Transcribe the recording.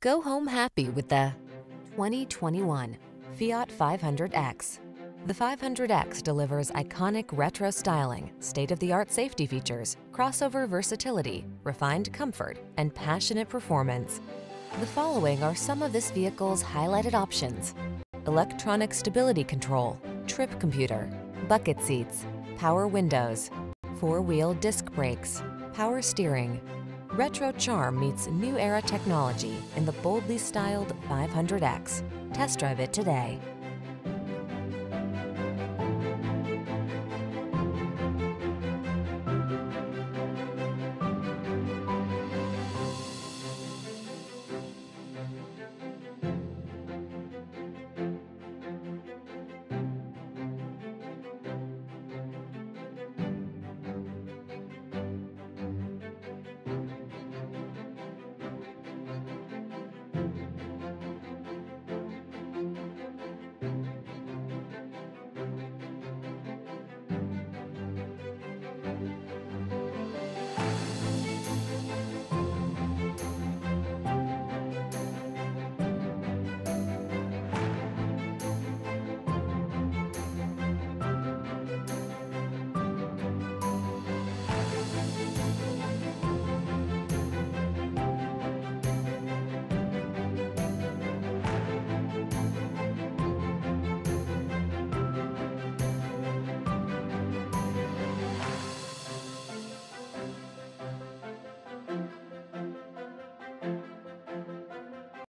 Go home happy with the 2021 Fiat 500X. The 500X delivers iconic retro styling, state-of-the-art safety features, crossover versatility, refined comfort, and passionate performance. The following are some of this vehicle's highlighted options. Electronic stability control, trip computer, bucket seats, power windows, four-wheel disc brakes, power steering. Retro charm meets new era technology in the boldly styled 500X. Test drive it today.